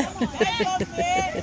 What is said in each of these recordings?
ha ha ha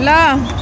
Hello.